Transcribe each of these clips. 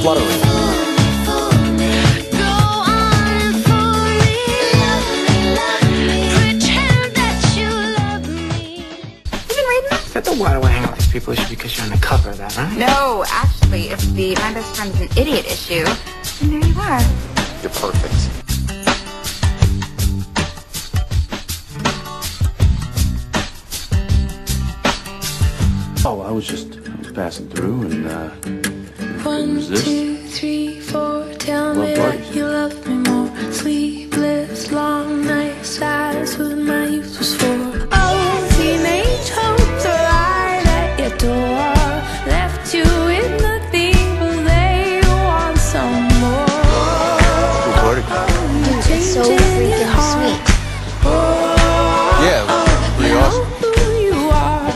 fluttering. why the water hang out with people issue because you're on the cover of that, right? No, actually, it's the my best friend is an idiot issue. And there you are. You're perfect. Oh, I was just passing through and, uh... One, Resist. two, three, four. Tell Love me that you love me more. Sleepless, long nights. That's what my youth was for. Oh, teenage hopes are right at your door. Left you with nothing, but they want some more. cool party. Oh, you're It's so freaking heart. sweet. Oh, yeah, pretty You know awesome. who you are.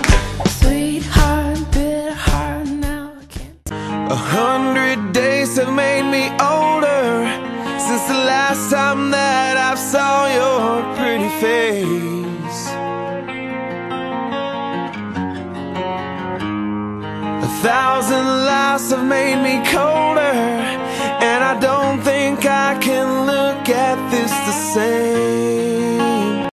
Sweetheart, A hundred days have made me older since the last time that I saw your pretty face. A thousand lives have made me colder,